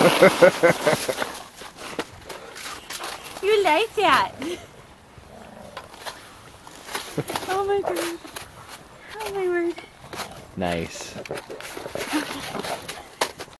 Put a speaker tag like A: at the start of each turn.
A: you like that? oh my god. Oh my word.
B: Nice.